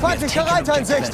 Feindlicher Reiter in Sicht!